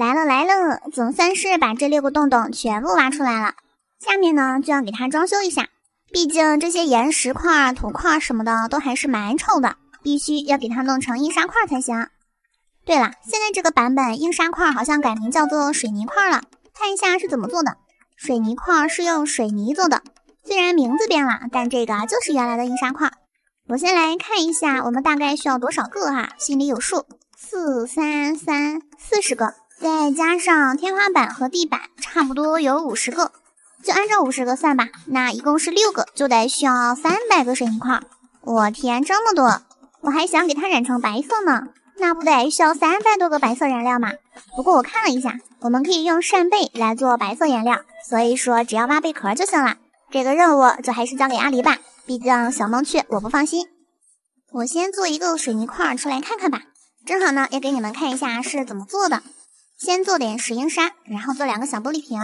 来了来了，总算是把这六个洞洞全部挖出来了。下面呢就要给它装修一下，毕竟这些岩石块、土块什么的都还是蛮丑的，必须要给它弄成硬沙块才行。对了，现在这个版本硬沙块好像改名叫做水泥块了，看一下是怎么做的。水泥块是用水泥做的，虽然名字变了，但这个就是原来的硬沙块。我先来看一下，我们大概需要多少个哈，心里有数，四三三四十个，再加上天花板和地板，差不多有五十个。就按照五十个算吧，那一共是六个，就得需要三百个水泥块。我天，这么多！我还想给它染成白色呢，那不得需要三百多个白色染料吗？不过我看了一下，我们可以用扇贝来做白色颜料，所以说只要挖贝壳就行了。这个任务就还是交给阿狸吧，毕竟小梦去我不放心。我先做一个水泥块出来看看吧，正好呢也给你们看一下是怎么做的。先做点石英砂，然后做两个小玻璃瓶。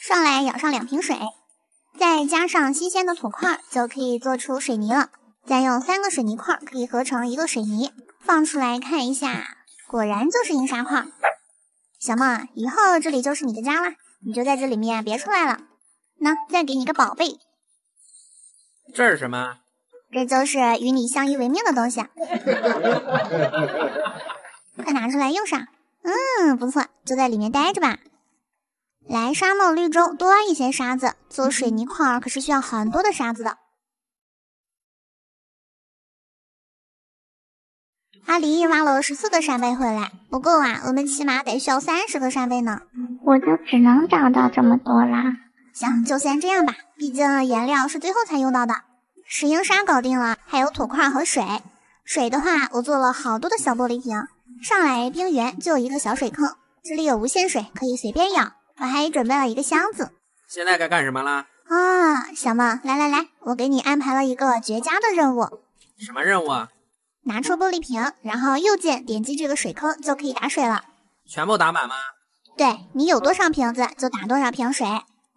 上来舀上两瓶水，再加上新鲜的土块，就可以做出水泥了。再用三个水泥块可以合成一个水泥，放出来看一下，果然就是银沙块。小梦，以后这里就是你的家了，你就在这里面别出来了。那再给你个宝贝，这是什么？这就是与你相依为命的东西，快拿出来用上。嗯，不错，就在里面待着吧。来沙漠绿洲多挖一些沙子，做水泥块可是需要很多的沙子的。阿狸挖了十四个扇贝回来，不够啊，我们起码得需要三十个扇贝呢。我就只能找到这么多啦。行，就先这样吧，毕竟颜料是最后才用到的。石英砂搞定了，还有土块和水。水的话，我做了好多的小玻璃瓶，上来冰原就有一个小水坑，这里有无限水，可以随便舀。我还准备了一个箱子，现在该干什么了？啊，小梦，来来来，我给你安排了一个绝佳的任务。什么任务啊？拿出玻璃瓶，然后右键点击这个水坑就可以打水了。全部打满吗？对你有多少瓶子就打多少瓶水，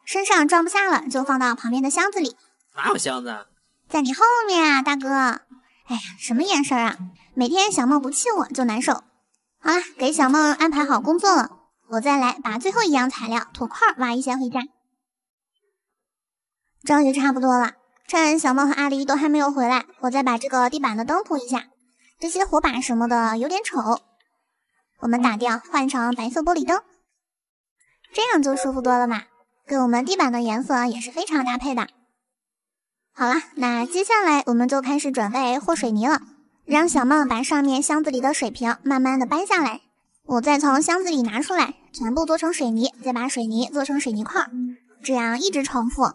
身上装不下了就放到旁边的箱子里。哪有箱子？在你后面啊，大哥。哎呀，什么眼神啊？每天小梦不气我就难受。好了，给小梦安排好工作了。我再来把最后一样材料土块挖一些回家，终于差不多了。趁小梦和阿狸都还没有回来，我再把这个地板的灯铺一下。这些火把什么的有点丑，我们打掉，换成白色玻璃灯，这样就舒服多了嘛。跟我们地板的颜色也是非常搭配的。好了，那接下来我们就开始准备和水泥了。让小梦把上面箱子里的水瓶慢慢的搬下来。我再从箱子里拿出来，全部做成水泥，再把水泥做成水泥块，这样一直重复。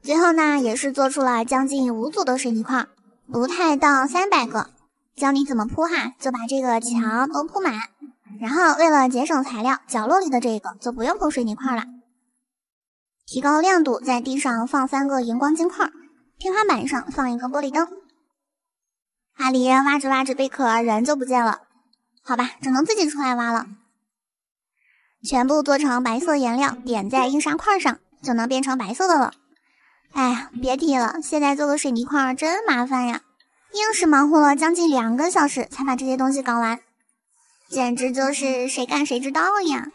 最后呢，也是做出了将近五组的水泥块，不太到三百个。教你怎么铺哈，就把这个墙都铺满。然后为了节省材料，角落里的这个就不用铺水泥块了。提高亮度，在地上放三个荧光晶块，天花板上放一个玻璃灯。阿狸挖着挖着贝壳，人就不见了。好吧，只能自己出来挖了。全部做成白色颜料，点在硬沙块上，就能变成白色的了。哎呀，别提了，现在做个水泥块真麻烦呀，硬是忙活了将近两个小时才把这些东西搞完，简直就是谁干谁知道呀。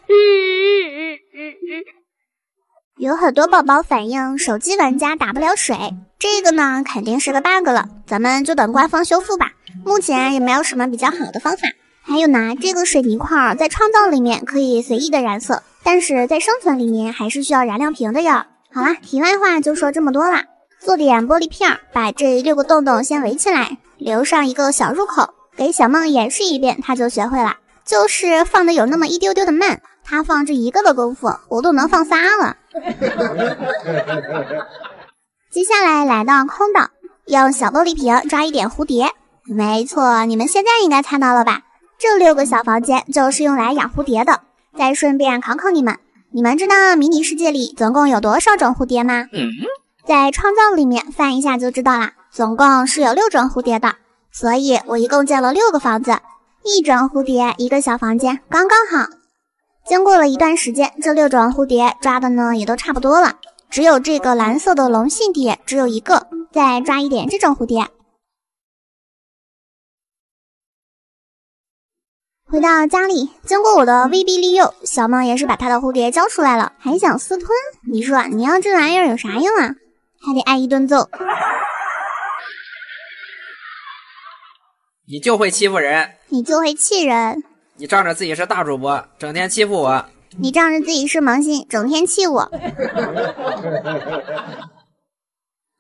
有很多宝宝反映手机玩家打不了水，这个呢肯定是个 bug 了，咱们就等官方修复吧。目前也没有什么比较好的方法。还有呢，这个水泥块在创造里面可以随意的染色，但是在生存里面还是需要燃料瓶的哟。好啦，题外话就说这么多啦。做点玻璃片，把这六个洞洞先围起来，留上一个小入口，给小梦演示一遍，他就学会了。就是放的有那么一丢丢的慢，他放这一个的功夫，我都能放仨了。接下来来到空岛，用小玻璃瓶抓一点蝴蝶。没错，你们现在应该猜到了吧？这六个小房间就是用来养蝴蝶的。再顺便考考你们，你们知道迷你世界里总共有多少种蝴蝶吗？在创造里面翻一下就知道啦，总共是有六种蝴蝶的。所以我一共建了六个房子，一种蝴蝶一个小房间，刚刚好。经过了一段时间，这六种蝴蝶抓的呢也都差不多了，只有这个蓝色的龙信蝶只有一个。再抓一点这种蝴蝶。回到家里，经过我的威逼利诱，小梦也是把她的蝴蝶交出来了，还想私吞。你说你要这玩意儿有啥用啊？还得挨一顿揍。你就会欺负人，你就会气人。你仗着自己是大主播，整天欺负我。你仗着自己是萌新，整天气我。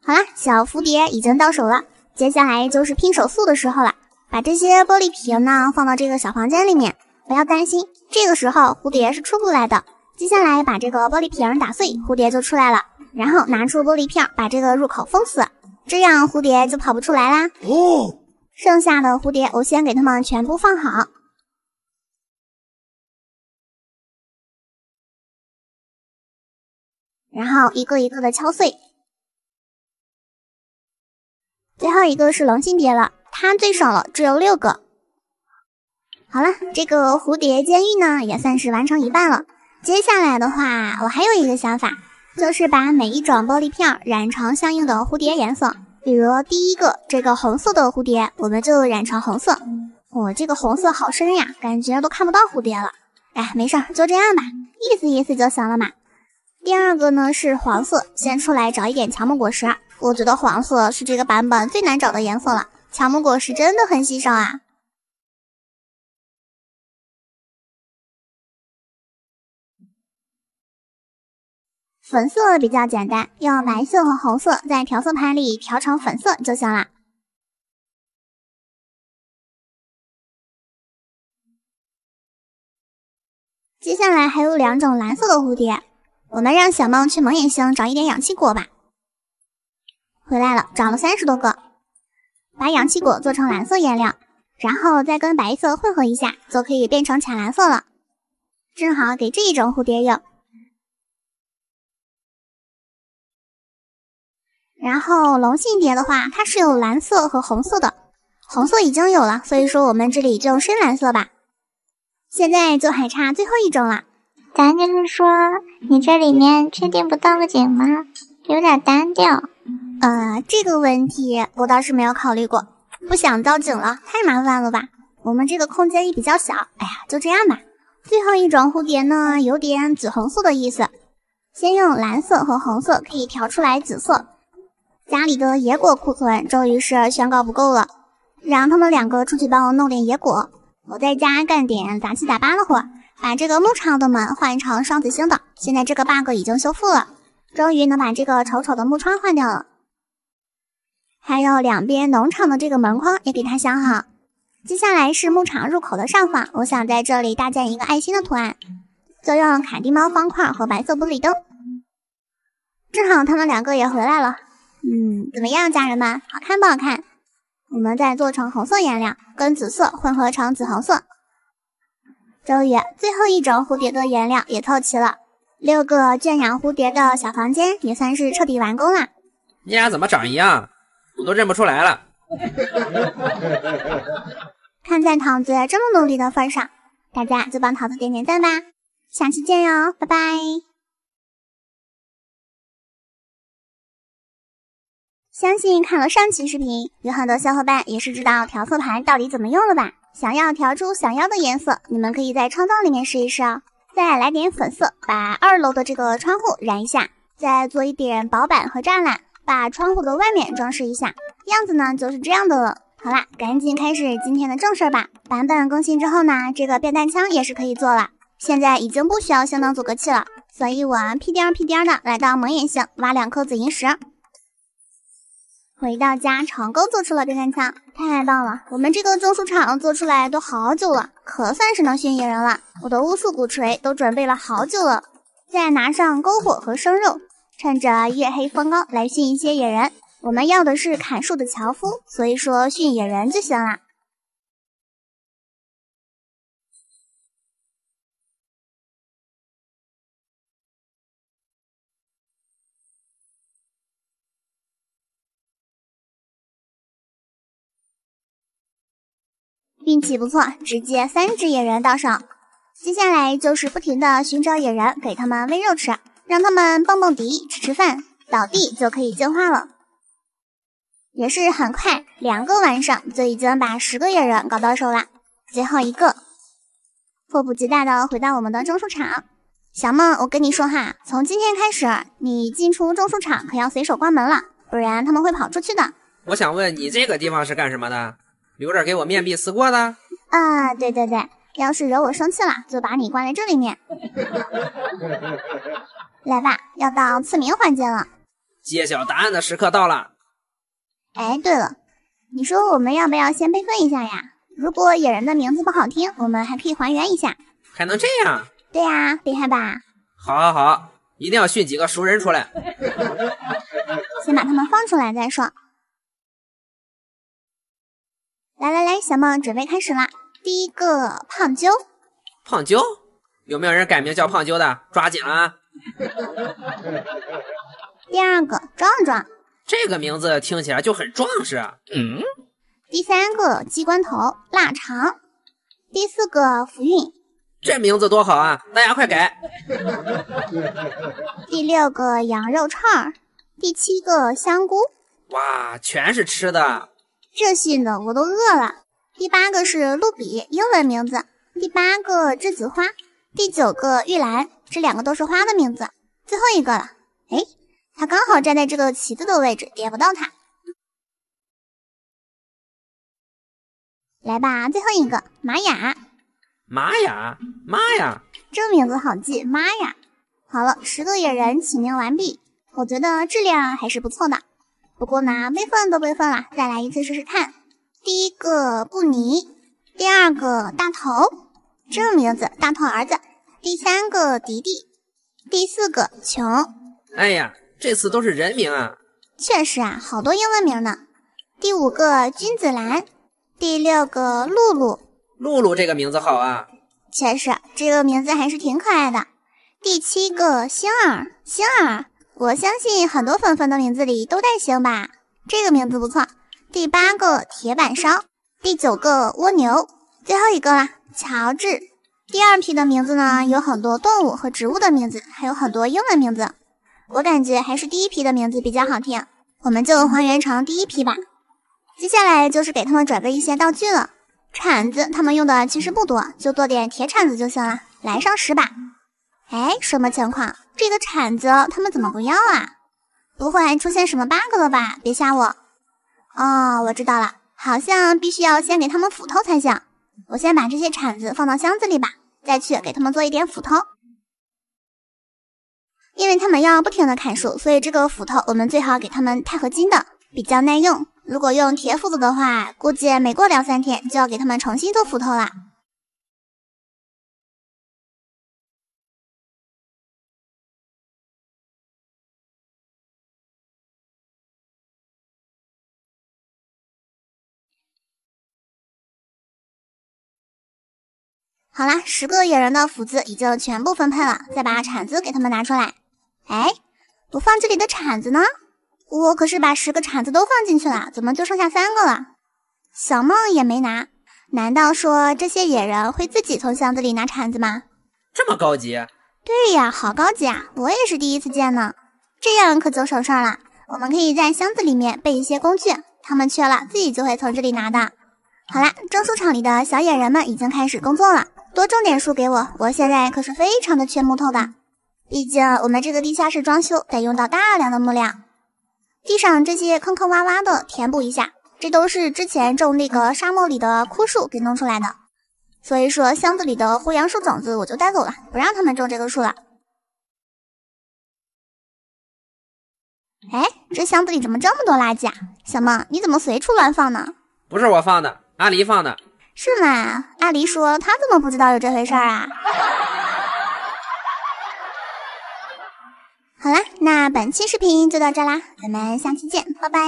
好啦，小蝴蝶已经到手了，接下来就是拼手速的时候了。把这些玻璃瓶呢放到这个小房间里面，不要担心，这个时候蝴蝶是出不来的。接下来把这个玻璃瓶打碎，蝴蝶就出来了。然后拿出玻璃片，把这个入口封死，这样蝴蝶就跑不出来啦。哦，剩下的蝴蝶我先给它们全部放好，然后一个一个的敲碎。最后一个是龙心蝶了，它最少了，只有六个。好了，这个蝴蝶监狱呢也算是完成一半了。接下来的话，我还有一个想法。就是把每一种玻璃片染成相应的蝴蝶颜色，比如第一个这个红色的蝴蝶，我们就染成红色。我这个红色好深呀，感觉都看不到蝴蝶了。哎，没事儿，就这样吧，意思意思就行了嘛。第二个呢是黄色，先出来找一点乔木果实。我觉得黄色是这个版本最难找的颜色了，乔木果实真的很稀少啊。粉色比较简单，用白色和红色在调色盘里调成粉色就行了。接下来还有两种蓝色的蝴蝶，我们让小梦去蒙眼星找一点氧气果吧。回来了，找了三十多个，把氧气果做成蓝色颜料，然后再跟白色混合一下，就可以变成浅蓝色了，正好给这一种蝴蝶用。然后龙性蝶的话，它是有蓝色和红色的，红色已经有了，所以说我们这里就用深蓝色吧。现在就还差最后一种了，咱就是说，你这里面确定不造个景吗？有点单调。呃，这个问题我倒是没有考虑过，不想造景了，太麻烦了吧？我们这个空间也比较小，哎呀，就这样吧。最后一种蝴蝶呢，有点紫红色的意思，先用蓝色和红色可以调出来紫色。家里的野果库存终于是宣告不够了，让他们两个出去帮我弄点野果，我在家干点杂七杂八的活，把这个牧场的门换成双子星的。现在这个 bug 已经修复了，终于能把这个丑丑的木窗换掉了。还有两边农场的这个门框也给它镶好。接下来是牧场入口的上方，我想在这里搭建一个爱心的图案，就用卡丁猫方块和白色玻璃灯。正好他们两个也回来了。嗯，怎么样，家人们，好看不好看？我们再做成红色颜料，跟紫色混合成紫红色。终于，最后一种蝴蝶的颜料也凑齐了，六个圈养蝴蝶的小房间也算是彻底完工了。你俩怎么长一样？我都认不出来了。看在桃子这么努力的份上，大家就帮桃子点点赞吧。下期见哟，拜拜。相信看了上期视频，有很多小伙伴也是知道调色盘到底怎么用了吧？想要调出想要的颜色，你们可以在创造里面试一试哦。再来点粉色，把二楼的这个窗户染一下，再做一点薄板和栅栏，把窗户的外面装饰一下，样子呢就是这样的了。好啦，赶紧开始今天的正事吧。版本更新之后呢，这个变弹枪也是可以做了，现在已经不需要性能阻隔器了，所以我屁颠屁颠的来到蒙眼星挖两颗紫银石。回到家，成功做出了变身枪，太棒了！我们这个种树厂做出来都好久了，可算是能驯野人了。我的巫术鼓槌都准备了好久了，再拿上篝火和生肉，趁着月黑风高来驯一些野人。我们要的是砍树的樵夫，所以说驯野人就行了。运气不错，直接三只野人到手。接下来就是不停的寻找野人，给他们喂肉吃，让他们蹦蹦迪，吃吃饭，倒地就可以进化了。也是很快，两个晚上就已经把十个野人搞到手了。最后一个，迫不及待的回到我们的种树场。小梦，我跟你说哈，从今天开始，你进出种树场可要随手关门了，不然他们会跑出去的。我想问你，这个地方是干什么的？留着给我面壁思过的？啊，对对对，要是惹我生气了，就把你关在这里面。来吧，要到赐名环节了，揭晓答案的时刻到了。哎，对了，你说我们要不要先备份一下呀？如果野人的名字不好听，我们还可以还原一下。还能这样？对呀，厉害吧？好，好，好，一定要训几个熟人出来。先把他们放出来再说。来来来，小梦，准备开始啦！第一个胖啾，胖啾，有没有人改名叫胖啾的？抓紧了。第二个壮壮，这个名字听起来就很壮实。嗯。第三个鸡冠头，腊肠。第四个福运。这名字多好啊！大家快改。第六个羊肉串，第七个香菇。哇，全是吃的。这些的我都饿了。第八个是露比，英文名字。第八个栀子花，第九个玉兰，这两个都是花的名字。最后一个了，哎，它刚好站在这个旗子的位置，点不到它。来吧，最后一个玛雅。玛雅，玛雅，这名字好记，玛雅！好了，十个野人起名完毕，我觉得质量还是不错的。不过呢，备份都备份了，再来一次试试看。第一个布尼，第二个大头，这名字大头儿子。第三个迪迪，第四个穷。哎呀，这次都是人名啊！确实啊，好多英文名呢。第五个君子兰，第六个露露。露露这个名字好啊，确实，这个名字还是挺可爱的。第七个星儿，星儿，我相信很多粉粉的名字里都带星吧，这个名字不错。第八个铁板烧，第九个蜗牛，最后一个啦，乔治。第二批的名字呢，有很多动物和植物的名字，还有很多英文名字。我感觉还是第一批的名字比较好听，我们就还原成第一批吧。接下来就是给他们准备一些道具了。铲子他们用的其实不多，就做点铁铲子就行了。来上十把。哎，什么情况？这个铲子他们怎么不要啊？不会出现什么 bug 了吧？别吓我。哦，我知道了，好像必须要先给他们斧头才行。我先把这些铲子放到箱子里吧，再去给他们做一点斧头。因为他们要不停的砍树，所以这个斧头我们最好给他们钛合金的，比较耐用。如果用铁斧子的话，估计没过两三天就要给他们重新做斧头了。好啦，十个野人的斧子已经全部分配了，再把铲子给他们拿出来。哎，我放这里的铲子呢？我可是把十个铲子都放进去了，怎么就剩下三个了？小梦也没拿，难道说这些野人会自己从箱子里拿铲子吗？这么高级？对呀，好高级啊！我也是第一次见呢。这样可就省事儿了，我们可以在箱子里面备一些工具，他们缺了自己就会从这里拿的。好啦，蒸书厂里的小野人们已经开始工作了，多种点树给我，我现在可是非常的缺木头的，毕竟我们这个地下室装修得用到大量的木料。地上这些坑坑洼洼的填补一下，这都是之前种那个沙漠里的枯树给弄出来的。所以说箱子里的胡杨树种子我就带走了，不让他们种这个树了。哎，这箱子里怎么这么多垃圾啊？小梦，你怎么随处乱放呢？不是我放的，阿狸放的。是吗？阿狸说他怎么不知道有这回事儿啊？好啦，那本期视频就到这啦，咱们下期见，拜拜！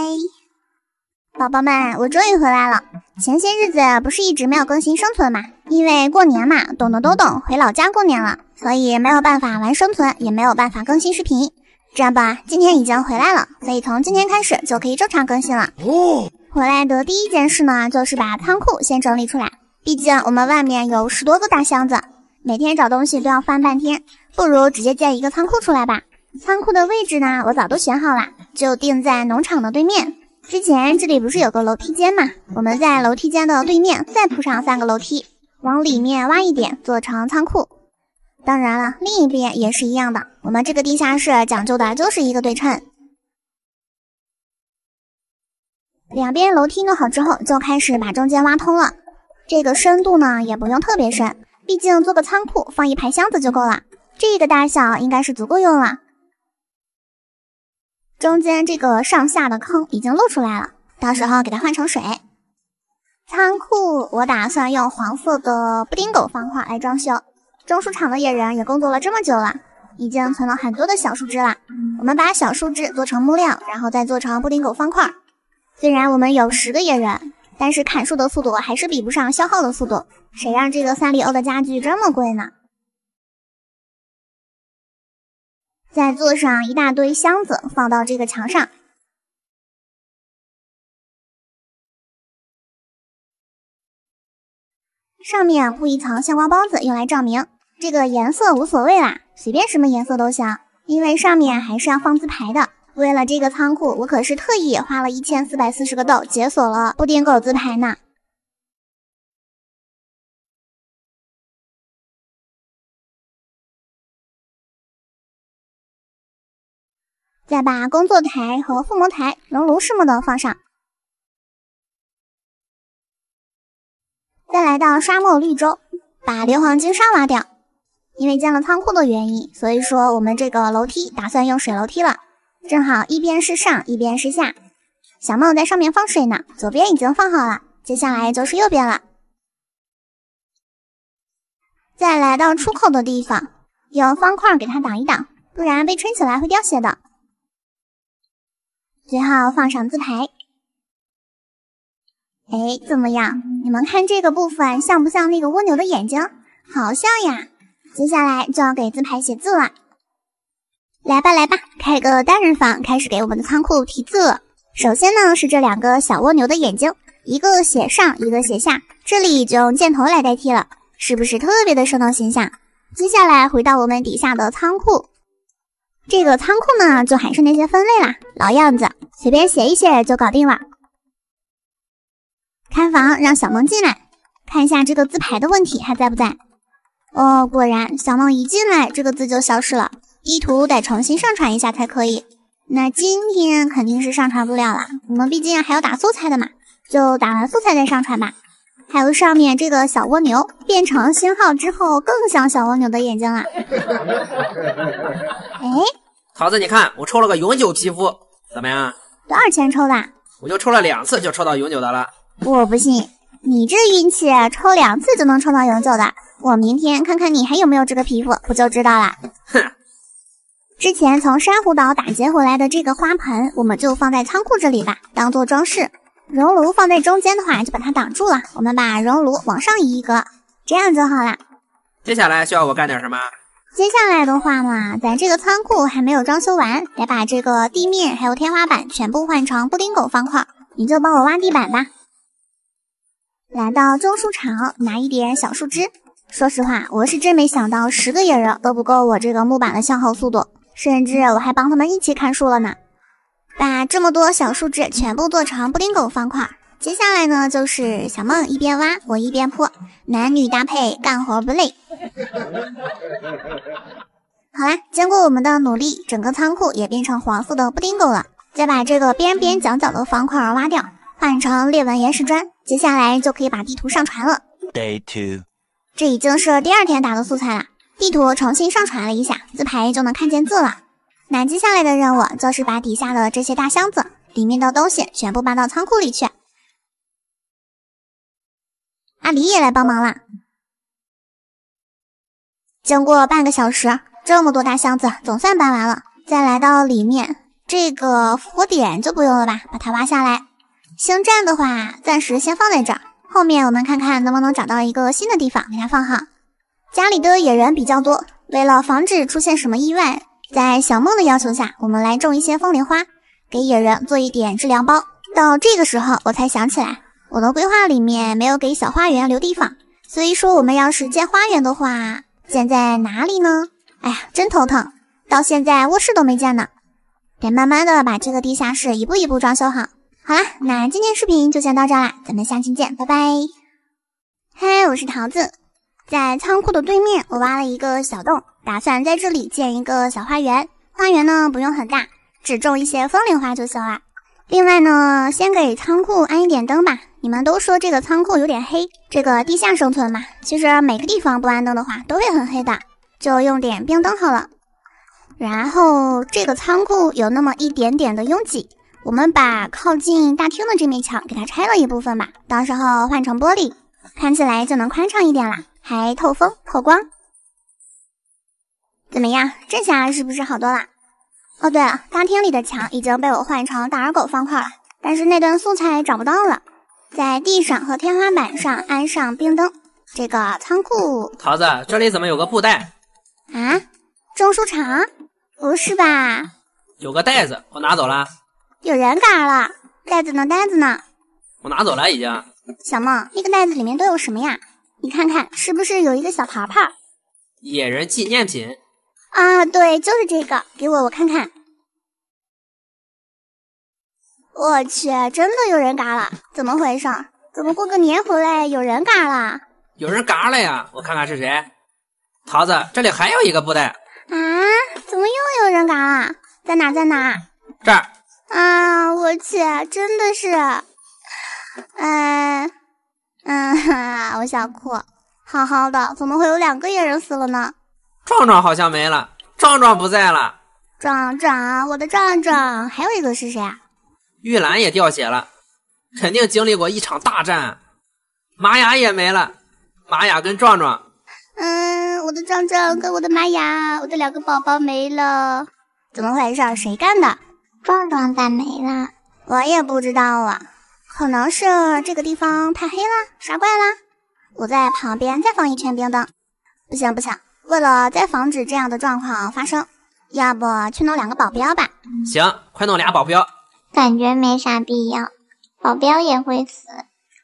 宝宝们，我终于回来了。前些日子不是一直没有更新生存嘛？因为过年嘛，懂的都懂，回老家过年了，所以没有办法玩生存，也没有办法更新视频。这样吧，今天已经回来了，所以从今天开始就可以正常更新了。哦，回来的第一件事呢，就是把仓库先整理出来。毕竟我们外面有十多个大箱子，每天找东西都要翻半天，不如直接建一个仓库出来吧。仓库的位置呢，我早都选好了，就定在农场的对面。之前这里不是有个楼梯间嘛？我们在楼梯间的对面再铺上三个楼梯，往里面挖一点，做成仓库。当然了，另一边也是一样的。我们这个地下室讲究的就是一个对称。两边楼梯弄好之后，就开始把中间挖通了。这个深度呢，也不用特别深，毕竟做个仓库，放一排箱子就够了。这个大小应该是足够用了。中间这个上下的坑已经露出来了，到时候给它换成水。仓库我打算用黄色的布丁狗方块来装修。种树场的野人也工作了这么久了，已经存了很多的小树枝了。我们把小树枝做成木料，然后再做成布丁狗方块。虽然我们有十个野人，但是砍树的速度还是比不上消耗的速度。谁让这个三丽鸥的家具这么贵呢？再做上一大堆箱子，放到这个墙上。上面铺一层香瓜包子，用来照明。这个颜色无所谓啦，随便什么颜色都行。因为上面还是要放字牌的。为了这个仓库，我可是特意花了一千四百四十个豆解锁了布丁狗字牌呢。再把工作台和附魔台、熔炉什么的放上。再来到沙漠绿洲，把硫磺金沙挖掉。因为建了仓库的原因，所以说我们这个楼梯打算用水楼梯了。正好一边是上，一边是下。小梦在上面放水呢，左边已经放好了，接下来就是右边了。再来到出口的地方，用方块给它挡一挡，不然被撑起来会掉血的。最后放上字牌。哎，怎么样？你们看这个部分像不像那个蜗牛的眼睛？好像呀。接下来就要给字牌写字了。来吧，来吧，开个单人房，开始给我们的仓库题字。首先呢是这两个小蜗牛的眼睛，一个写上，一个写下，这里就用箭头来代替了，是不是特别的生动形象？接下来回到我们底下的仓库，这个仓库呢就还是那些分类啦，老样子，随便写一写就搞定了。看房，让小梦进来，看一下这个字牌的问题还在不在？哦，果然，小梦一进来，这个字就消失了。地图得重新上传一下才可以。那今天肯定是上传不了了，我们毕竟还要打素材的嘛，就打完素材再上传吧。还有上面这个小蜗牛变成星号之后，更像小蜗牛的眼睛了。哎，桃子，你看我抽了个永久皮肤，怎么样？多少钱抽的？我就抽了两次就抽到永久的了。我不信，你这运气抽两次就能抽到永久的，我明天看看你还有没有这个皮肤，不就知道了。哼，之前从珊瑚岛打劫回来的这个花盆，我们就放在仓库这里吧，当做装饰。熔炉放在中间的话，就把它挡住了。我们把熔炉往上移一格，这样就好了。接下来需要我干点什么？接下来的话嘛，咱这个仓库还没有装修完，得把这个地面还有天花板全部换成布丁狗方块，你就帮我挖地板吧。来到种树场，拿一点小树枝。说实话，我是真没想到十个野人都不够我这个木板的消耗速度，甚至我还帮他们一起砍树了呢。把这么多小树枝全部做成布丁狗方块。接下来呢，就是小梦一边挖，我一边铺，男女搭配，干活不累。好啦，经过我们的努力，整个仓库也变成黄色的布丁狗了。再把这个边边角角的方块挖掉。换成裂纹岩石砖，接下来就可以把地图上传了。Day two，这已经是第二天打的素材了。地图重新上传了一下，自拍就能看见字了。那接下来的任务就是把底下的这些大箱子里面的东西全部搬到仓库里去。阿狸也来帮忙了。经过半个小时，这么多大箱子总算搬完了。再来到里面，这个复活点就不用了吧，把它挖下来。星战的话，暂时先放在这儿。后面我们看看能不能找到一个新的地方给它放好。家里的野人比较多，为了防止出现什么意外，在小梦的要求下，我们来种一些风铃花，给野人做一点治疗包。到这个时候，我才想起来，我的规划里面没有给小花园留地方。所以说，我们要是建花园的话，建在哪里呢？哎呀，真头疼，到现在卧室都没建呢，得慢慢的把这个地下室一步一步装修好。好啦，那今天视频就先到这啦，咱们下期见，拜拜。嗨，我是桃子，在仓库的对面，我挖了一个小洞，打算在这里建一个小花园。花园呢不用很大，只种一些风铃花就行了。另外呢，先给仓库安一点灯吧。你们都说这个仓库有点黑，这个地下生存嘛，其实每个地方不安灯的话都会很黑的，就用点冰灯好了。然后这个仓库有那么一点点的拥挤，我们把靠近大厅的这面墙给它拆了一部分吧，到时候换成玻璃，看起来就能宽敞一点啦，还透风透光。怎么样，这下是不是好多了？哦，对了，大厅里的墙已经被我换成大耳狗方块了，但是那段素材找不到了。在地上和天花板上安上冰灯。这个仓库，桃子，这里怎么有个布袋？啊，种树场？不是吧？有个袋子，我拿走了。有人嘎了，袋子呢？袋子呢？我拿走了，已经。小梦，那个袋子里面都有什么呀？你看看，是不是有一个小桃桃？野人纪念品。啊，对，就是这个，给我，我看看。我去，真的有人嘎了，怎么回事？怎么过个年回来有人嘎了？有人嘎了呀，我看看是谁。桃子，这里还有一个布袋。啊，怎么又有人嘎了？在哪？在哪？这儿。啊，我去，真的是，嗯 嗯，我想哭。好好的，怎么会有两个野人死了呢？壮壮好像没了，壮壮不在了。壮壮，我的壮壮，还有一个是谁啊？玉兰也掉血了，肯定经历过一场大战。玛雅也没了，玛雅跟壮壮。嗯，我的壮壮跟我的玛雅，我的两个宝宝没了，怎么回事？谁干的？壮壮咋没了？我也不知道啊，可能是这个地方太黑了，刷怪了。我在旁边再放一圈冰灯。不行不行。为了再防止这样的状况发生，要不去弄两个保镖吧？行，快弄俩保镖。感觉没啥必要，保镖也会死。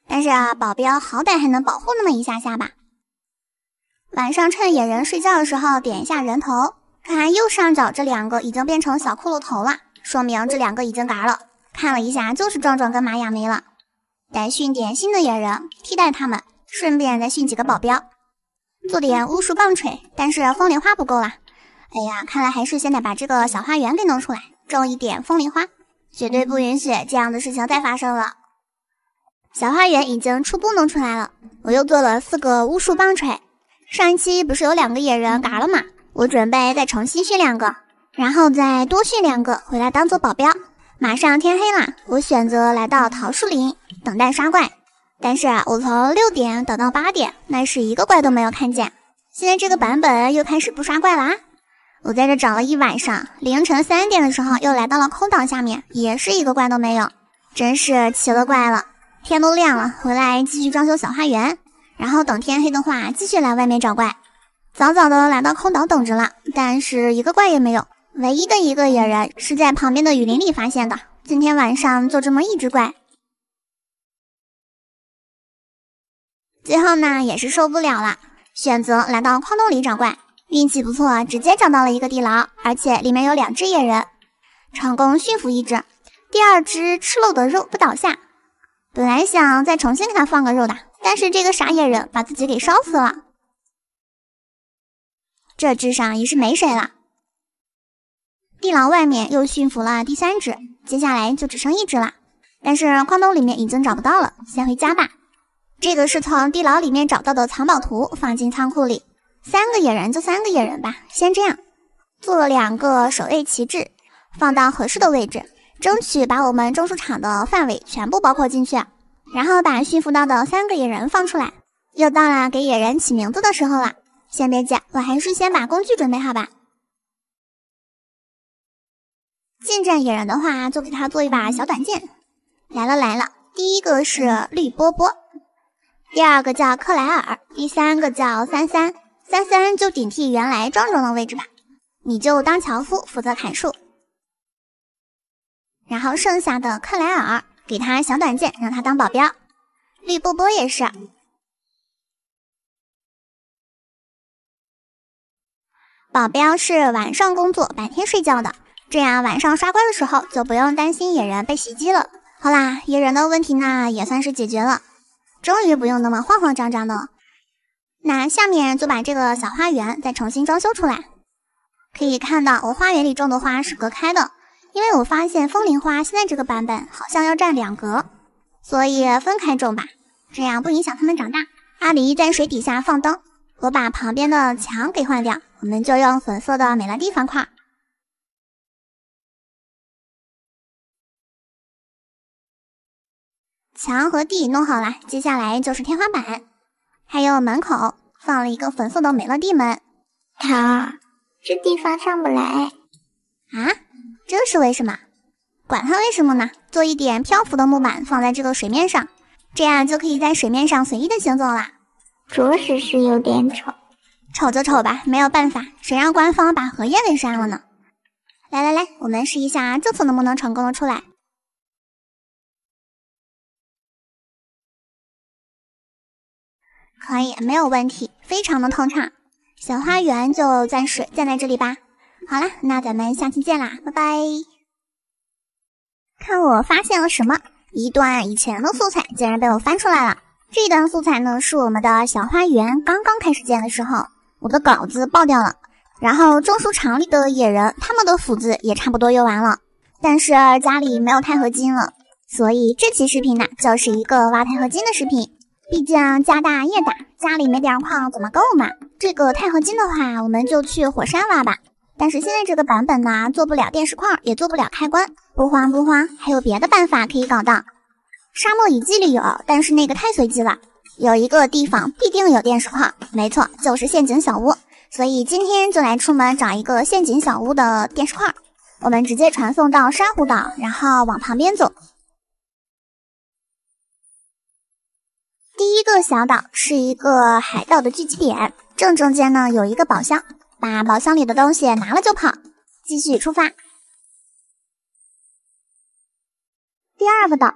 但是啊，保镖好歹还能保护那么一下下吧。晚上趁野人睡觉的时候点一下人头，看右上角这两个已经变成小骷髅头了，说明这两个已经嘎了。看了一下，就是壮壮跟玛雅没了，得训点新的野人替代他们，顺便再训几个保镖。做点巫术棒槌，但是风铃花不够啦。哎呀，看来还是先得把这个小花园给弄出来，种一点风铃花，绝对不允许这样的事情再发生了。小花园已经初步弄出来了，我又做了四个巫术棒槌。上一期不是有两个野人嘎了吗？我准备再重新训两个，然后再多训两个回来当做保镖。马上天黑了，我选择来到桃树林等待杀怪。但是，我从六点等到八点，那是一个怪都没有看见。现在这个版本又开始不刷怪了啊！我在这找了一晚上，凌晨三点的时候又来到了空岛下面，也是一个怪都没有，真是奇了怪了。天都亮了，回来继续装修小花园，然后等天黑的话继续来外面找怪。早早的来到空岛等着了，但是一个怪也没有。唯一的一个野人是在旁边的雨林里发现的。今天晚上就这么一只怪。最后呢，也是受不了了，选择来到矿洞里找怪。运气不错，直接找到了一个地牢，而且里面有两只野人，成功驯服一只。第二只吃了我的肉不倒下，本来想再重新给他放个肉的，但是这个傻野人把自己给烧死了。这智商也是没谁了。地牢外面又驯服了第三只，接下来就只剩一只了。但是矿洞里面已经找不到了，先回家吧。这个是从地牢里面找到的藏宝图，放进仓库里。三个野人就三个野人吧，先这样。做了两个守卫旗帜，放到合适的位置，争取把我们种树场的范围全部包括进去。然后把驯服到的三个野人放出来。又到了给野人起名字的时候了，先别急，我还是先把工具准备好吧。近战野人的话，就给他做一把小短剑。来了来了，第一个是绿波波。第二个叫克莱尔，第三个叫三三，三三就顶替原来壮壮的位置吧，你就当樵夫负责砍树，然后剩下的克莱尔给他小短剑，让他当保镖。绿波波也是，保镖是晚上工作，白天睡觉的，这样晚上刷怪的时候就不用担心野人被袭击了。好啦，野人的问题呢也算是解决了。终于不用那么慌慌张张的了。那下面就把这个小花园再重新装修出来。可以看到，我花园里种的花是隔开的，因为我发现风铃花现在这个版本好像要占两格，所以分开种吧，这样不影响它们长大。阿狸在水底下放灯，我把旁边的墙给换掉，我们就用粉色的美乐蒂方块。墙和地弄好了，接下来就是天花板，还有门口放了一个粉色的美乐蒂门。好，这地方上不来啊？这是为什么？管它为什么呢？做一点漂浮的木板放在这个水面上，这样就可以在水面上随意的行走了。着实是有点丑，丑就丑吧，没有办法，谁让官方把荷叶给删了呢？来来来，我们试一下这次能不能成功的出来。可以，没有问题，非常的通畅。小花园就暂时建在这里吧。好了，那咱们下期见啦，拜拜。看我发现了什么？一段以前的素材竟然被我翻出来了。这段素材呢，是我们的小花园刚刚开始建的时候，我的稿子爆掉了。然后种树场里的野人，他们的斧子也差不多用完了，但是家里没有钛合金了，所以这期视频呢，就是一个挖钛合金的视频。毕竟家大业大，家里没点矿怎么够嘛？这个钛合金的话，我们就去火山挖吧。但是现在这个版本呢，做不了电石块，也做不了开关。不慌不慌，还有别的办法可以搞到。沙漠遗迹里有，但是那个太随机了。有一个地方必定有电石块，没错，就是陷阱小屋。所以今天就来出门找一个陷阱小屋的电石块。我们直接传送到珊瑚岛，然后往旁边走。第一个小岛是一个海盗的聚集点，正中间呢有一个宝箱，把宝箱里的东西拿了就跑。继续出发。第二个岛，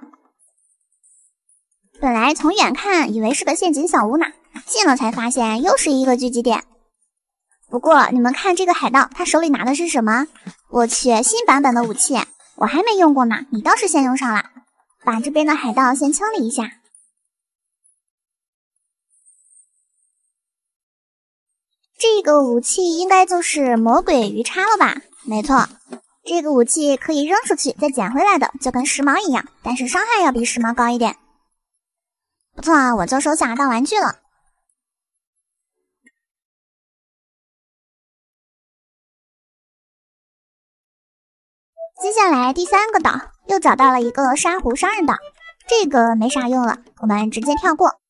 本来从远看以为是个陷阱小屋呢，近了才发现又是一个聚集点。不过你们看这个海盗，他手里拿的是什么？我去，新版本的武器，我还没用过呢，你倒是先用上了。把这边的海盗先清理一下。这个武器应该就是魔鬼鱼叉了吧？没错，这个武器可以扔出去再捡回来的，就跟时髦一样，但是伤害要比时髦高一点。不错啊，我就收下当玩具了。接下来第三个岛又找到了一个珊瑚商人岛，这个没啥用了，我们直接跳过。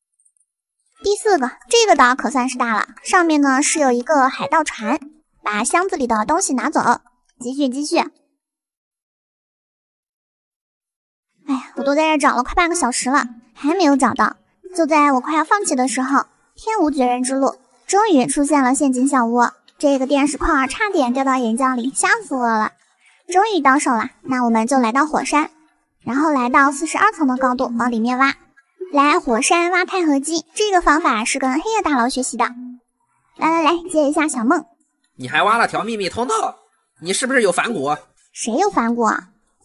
第四个，这个岛可算是大了，上面呢是有一个海盗船，把箱子里的东西拿走，继续继续。哎呀，我都在这找了快半个小时了，还没有找到。就在我快要放弃的时候，天无绝人之路，终于出现了陷阱小屋。这个电石块差点掉到岩浆里，吓死我了。终于到手了，那我们就来到火山，然后来到四十二层的高度，往里面挖。来火山挖钛合金，这个方法是跟黑夜大佬学习的。来来来，接一下小梦。你还挖了条秘密通道，你是不是有反骨？谁有反骨？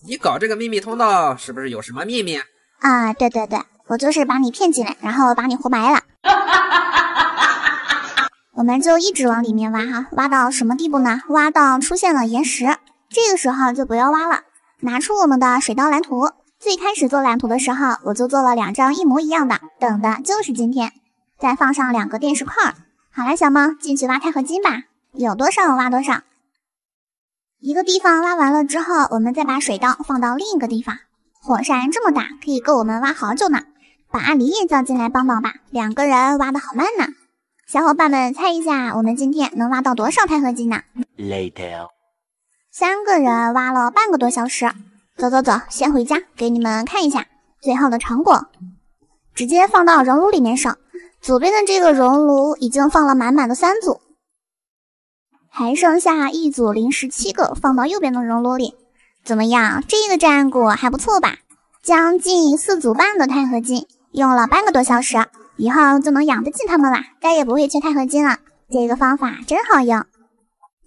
你搞这个秘密通道是不是有什么秘密？啊，对对对，我就是把你骗进来，然后把你活埋了。我们就一直往里面挖哈，挖到什么地步呢？挖到出现了岩石，这个时候就不要挖了，拿出我们的水刀蓝图。最开始做蓝图的时候，我就做了两张一模一样的，等的就是今天。再放上两个电视块。好了，小猫进去挖钛合金吧，有多少挖多少。一个地方挖完了之后，我们再把水稻放到另一个地方。火山这么大，可以够我们挖好久呢。把阿狸也叫进来帮忙吧，两个人挖的好慢呢。小伙伴们猜一下，我们今天能挖到多少钛合金呢？Later，三个人挖了半个多小时。走走走，先回家，给你们看一下最后的成果。直接放到熔炉里面烧。左边的这个熔炉已经放了满满的三组，还剩下一组零十七个，放到右边的熔炉里。怎么样？这个战果还不错吧？将近四组半的钛合金，用了半个多小时，以后就能养得起它们啦，再也不会缺钛合金了。这个方法真好用。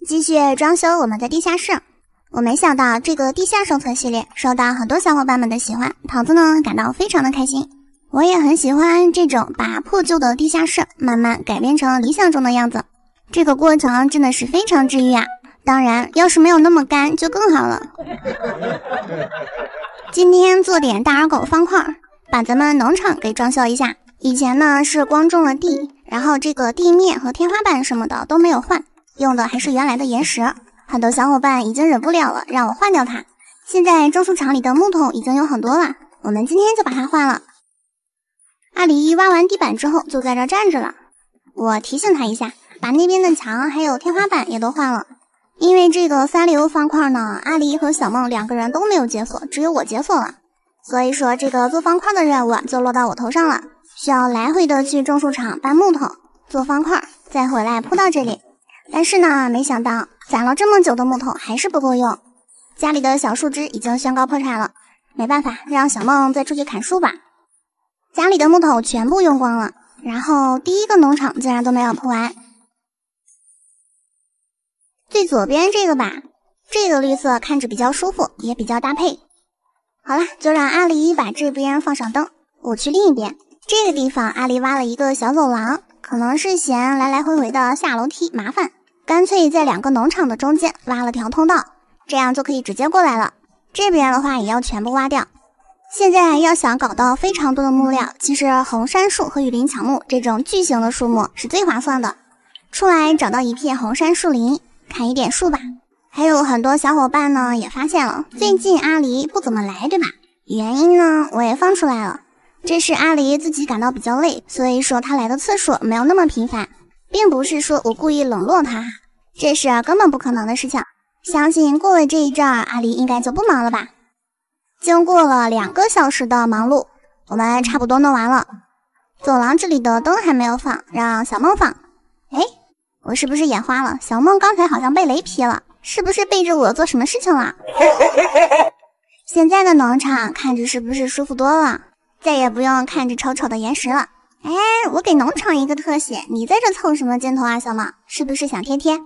继续装修我们的地下室。我没想到这个地下生存系列受到很多小伙伴们的喜欢，桃子呢感到非常的开心。我也很喜欢这种把破旧的地下室慢慢改变成理想中的样子，这个过程真的是非常治愈啊！当然，要是没有那么干就更好了。今天做点大耳狗方块，把咱们农场给装修一下。以前呢是光种了地，然后这个地面和天花板什么的都没有换，用的还是原来的岩石。很多小伙伴已经忍不了了，让我换掉它。现在种树场里的木头已经有很多了，我们今天就把它换了。阿狸挖完地板之后就在这站着了，我提醒他一下，把那边的墙还有天花板也都换了。因为这个三流方块呢，阿狸和小梦两个人都没有解锁，只有我解锁了，所以说这个做方块的任务就落到我头上了，需要来回的去种树场搬木头做方块，再回来铺到这里。但是呢，没想到攒了这么久的木头还是不够用，家里的小树枝已经宣告破产了，没办法，让小梦再出去砍树吧。家里的木头全部用光了，然后第一个农场竟然都没有铺完。最左边这个吧，这个绿色看着比较舒服，也比较搭配。好了，就让阿狸把这边放上灯，我去另一边。这个地方阿狸挖了一个小走廊，可能是嫌来来回回的下楼梯麻烦，干脆在两个农场的中间挖了条通道，这样就可以直接过来了。这边的话也要全部挖掉。现在要想搞到非常多的木料，其实红杉树和雨林乔木这种巨型的树木是最划算的。出来找到一片红杉树林。砍一点树吧，还有很多小伙伴呢也发现了，最近阿狸不怎么来，对吧？原因呢我也放出来了，这是阿狸自己感到比较累，所以说他来的次数没有那么频繁，并不是说我故意冷落他，这是根本不可能的事情。相信过了这一阵，阿狸应该就不忙了吧？经过了两个小时的忙碌，我们差不多弄完了。走廊这里的灯还没有放，让小梦放。哎。我是不是眼花了？小梦刚才好像被雷劈了，是不是背着我做什么事情了？现在的农场看着是不是舒服多了？再也不用看着丑丑的岩石了。哎，我给农场一个特写，你在这凑什么镜头啊？小梦是不是想贴贴？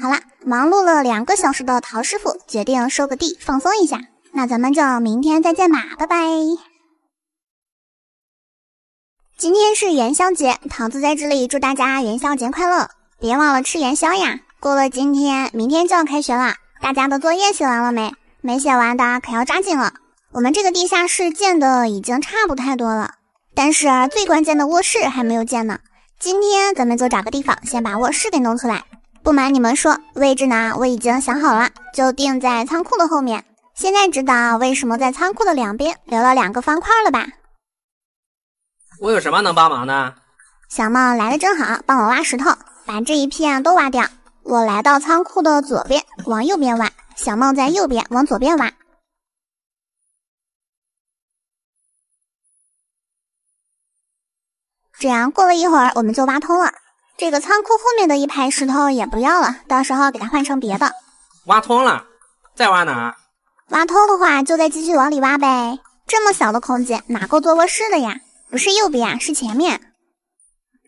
好了，忙碌了两个小时的陶师傅决定收个地，放松一下。那咱们就明天再见吧，拜拜。今天是元宵节，桃子在这里祝大家元宵节快乐，别忘了吃元宵呀。过了今天，明天就要开学了，大家的作业写完了没？没写完的可要抓紧了。我们这个地下室建的已经差不太多了，但是最关键的卧室还没有建呢。今天咱们就找个地方，先把卧室给弄出来。不瞒你们说，位置呢我已经想好了，就定在仓库的后面。现在知道为什么在仓库的两边留了两个方块了吧？我有什么能帮忙的？小梦来的正好，帮我挖石头，把这一片都挖掉。我来到仓库的左边，往右边挖。小梦在右边，往左边挖。这样过了一会儿，我们就挖通了。这个仓库后面的一排石头也不要了，到时候给它换成别的。挖通了，再挖哪儿？挖通的话，就再继续往里挖呗。这么小的空间，哪够做卧室的呀？不是右边啊，是前面。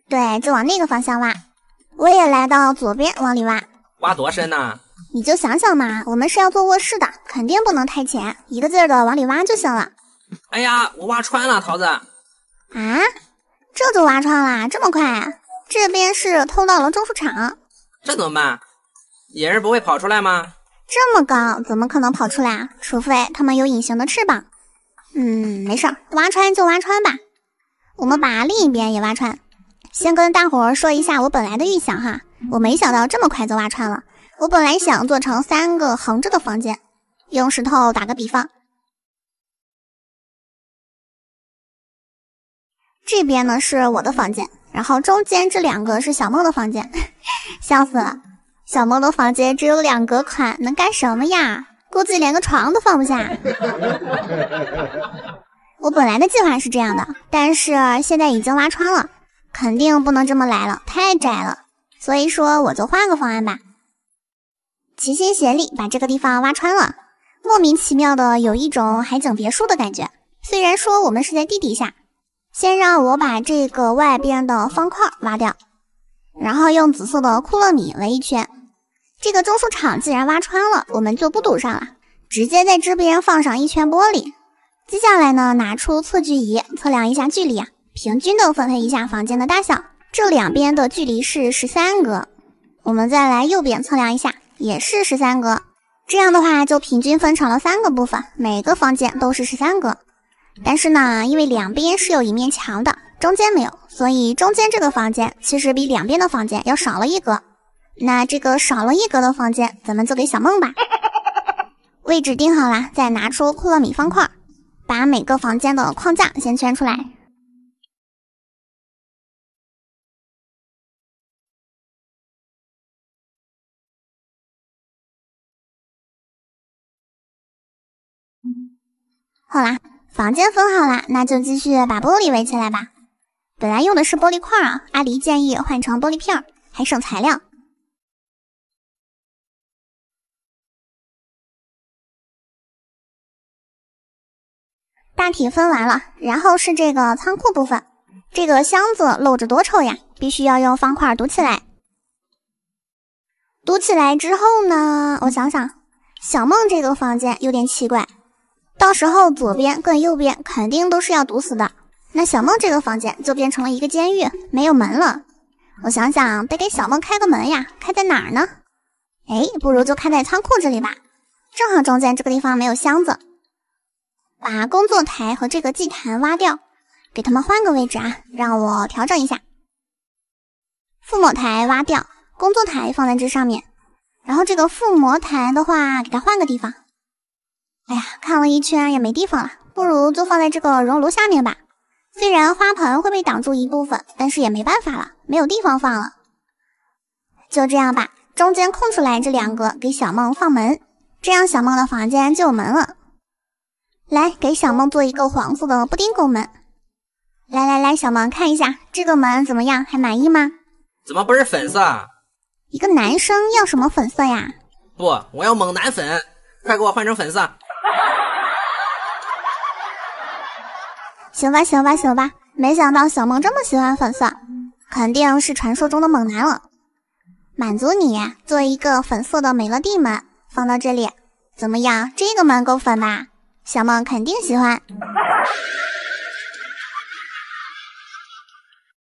对，就往那个方向挖。我也来到左边，往里挖。挖多深呢？你就想想嘛，我们是要做卧室的，肯定不能太浅，一个劲儿的往里挖就行了。哎呀，我挖穿了，桃子。啊？这就挖穿了？这么快？这边是通到了种树场，这怎么办？野人不会跑出来吗？这么高，怎么可能跑出来？除非他们有隐形的翅膀。嗯，没事儿，挖穿就挖穿吧。我们把另一边也挖穿。先跟大伙儿说一下我本来的预想哈，我没想到这么快就挖穿了。我本来想做成三个横着的房间，用石头打个比方。这边呢是我的房间。然后中间这两个是小梦的房间，笑死了！小梦的房间只有两格宽，能干什么呀？估计连个床都放不下。我本来的计划是这样的，但是现在已经挖穿了，肯定不能这么来了，太窄了。所以说我就换个方案吧，齐心协力把这个地方挖穿了，莫名其妙的有一种海景别墅的感觉。虽然说我们是在地底下。先让我把这个外边的方块挖掉，然后用紫色的库乐米围一圈。这个种树场既然挖穿了，我们就不堵上了，直接在这边放上一圈玻璃。接下来呢，拿出测距仪测量一下距离啊，平均的分配一下房间的大小。这两边的距离是十三格。我们再来右边测量一下，也是十三格。这样的话就平均分成了三个部分，每个房间都是十三格。但是呢，因为两边是有一面墙的，中间没有，所以中间这个房间其实比两边的房间要少了一格。那这个少了一格的房间，咱们就给小梦吧。位置定好了，再拿出库洛米方块，把每个房间的框架先圈出来。好啦，房间分好了，那就继续把玻璃围起来吧。本来用的是玻璃块啊，阿狸建议换成玻璃片，还省材料。大体分完了，然后是这个仓库部分，这个箱子露着多臭呀，必须要用方块堵起来。堵起来之后呢，我想想，小梦这个房间有点奇怪。到时候左边跟右边肯定都是要堵死的，那小梦这个房间就变成了一个监狱，没有门了。我想想，得给小梦开个门呀，开在哪儿呢？哎，不如就开在仓库这里吧，正好中间这个地方没有箱子。把工作台和这个祭坛挖掉，给他们换个位置啊，让我调整一下。附魔台挖掉，工作台放在这上面，然后这个附魔台的话，给它换个地方。哎呀，看了一圈也没地方了，不如就放在这个熔炉下面吧。虽然花盆会被挡住一部分，但是也没办法了，没有地方放了。就这样吧，中间空出来这两个给小梦放门，这样小梦的房间就有门了。来，给小梦做一个黄色的布丁狗门。来来来，小梦看一下这个门怎么样，还满意吗？怎么不是粉色？一个男生要什么粉色呀？不，我要猛男粉，快给我换成粉色。行吧，行吧，行吧！没想到小梦这么喜欢粉色，肯定是传说中的猛男了。满足你呀，做一个粉色的美乐蒂门，放到这里，怎么样？这个门够粉吧？小梦肯定喜欢。